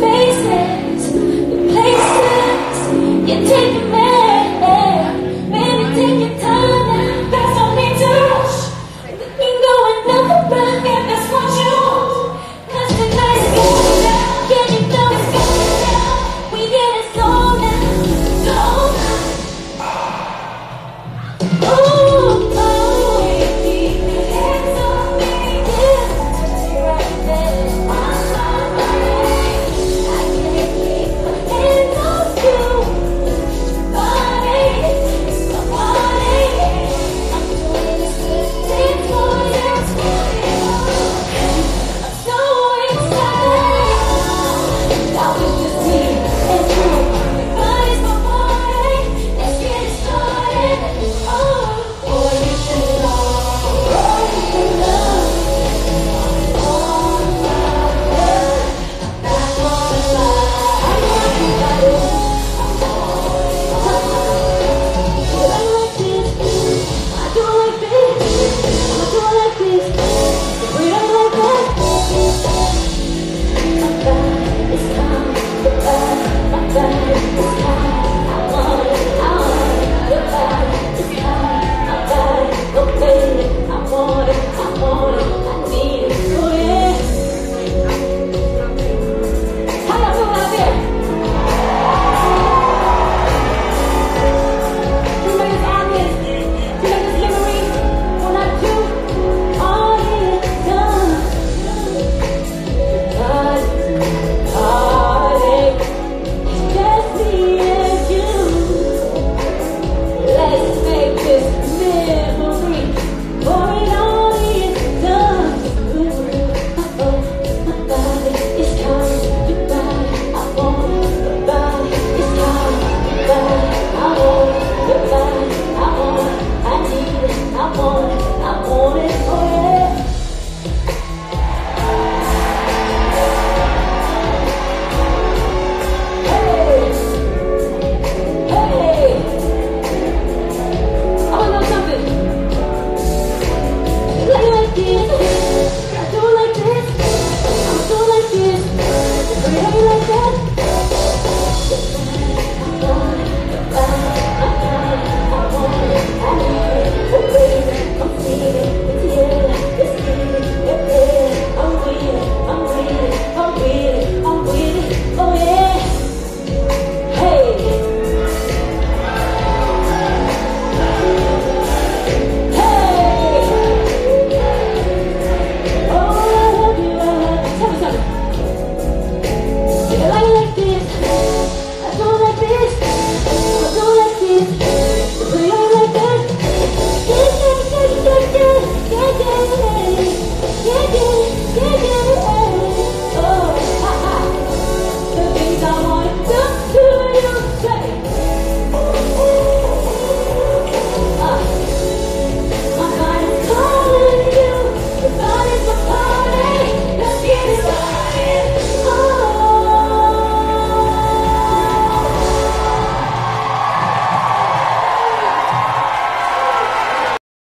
Faces, the places you take